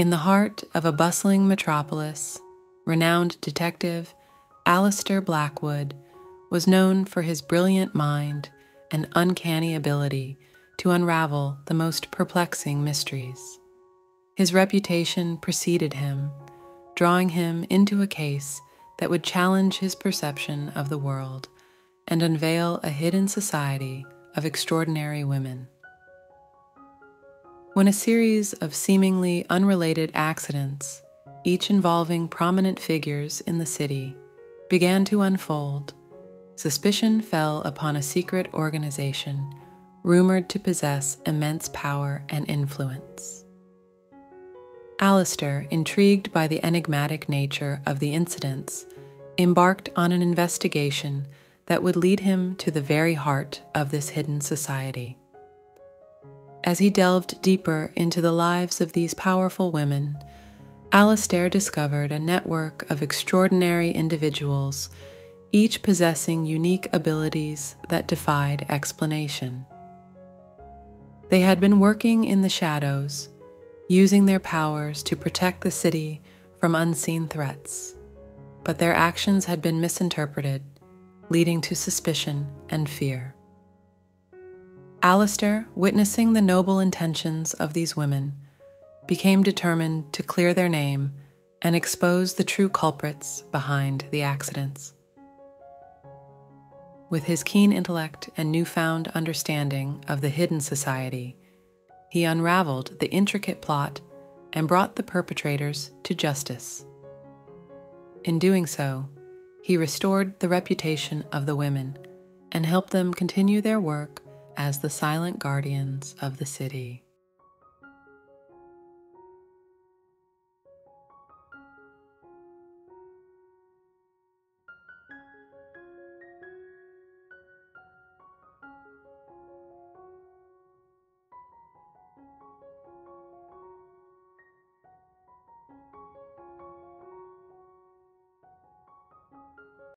In the heart of a bustling metropolis, renowned detective Alistair Blackwood was known for his brilliant mind and uncanny ability to unravel the most perplexing mysteries. His reputation preceded him, drawing him into a case that would challenge his perception of the world and unveil a hidden society of extraordinary women. When a series of seemingly unrelated accidents, each involving prominent figures in the city, began to unfold, suspicion fell upon a secret organization rumored to possess immense power and influence. Alistair, intrigued by the enigmatic nature of the incidents, embarked on an investigation that would lead him to the very heart of this hidden society. As he delved deeper into the lives of these powerful women, Alistair discovered a network of extraordinary individuals, each possessing unique abilities that defied explanation. They had been working in the shadows, using their powers to protect the city from unseen threats, but their actions had been misinterpreted, leading to suspicion and fear. Alistair, witnessing the noble intentions of these women, became determined to clear their name and expose the true culprits behind the accidents. With his keen intellect and newfound understanding of the hidden society, he unraveled the intricate plot and brought the perpetrators to justice. In doing so, he restored the reputation of the women and helped them continue their work as the silent guardians of the city.